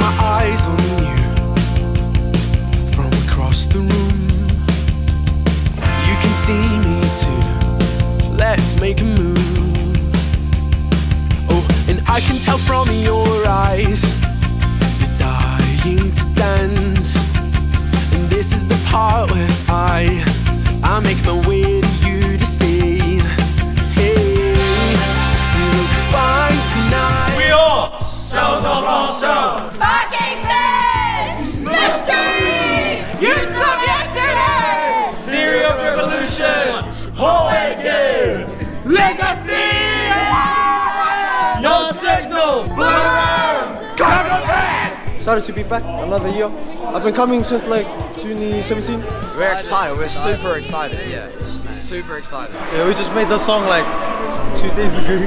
My eyes on you from across the room. You can see me too. Let's make a move. Oh, and I can tell from your eyes you're dying to dance. And this is the part where I I make my way. Excited to be back another year. I've been coming since like 2017. We're excited. We're super excited. Yeah, super excited. Yeah, we just made the song like two days ago.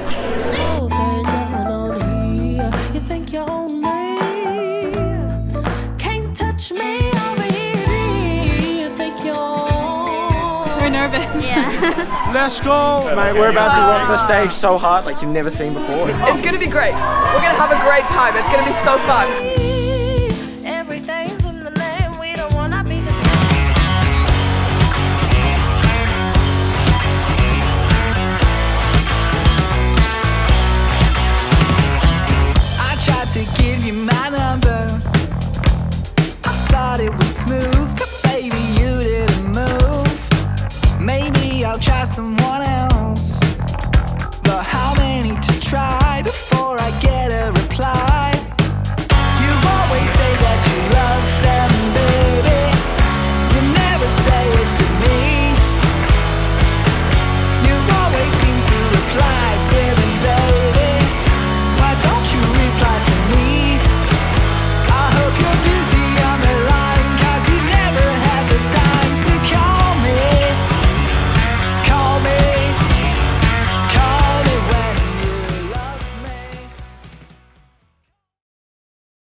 Oh, you think you own me? Can't touch me over here. You think you're. We're nervous. Yeah. Let's go! Mate, we're about to rock the stage so hard like you've never seen before. It's gonna be great. We're gonna have a great time. It's gonna be so fun. I'll try someone else. But how many to try?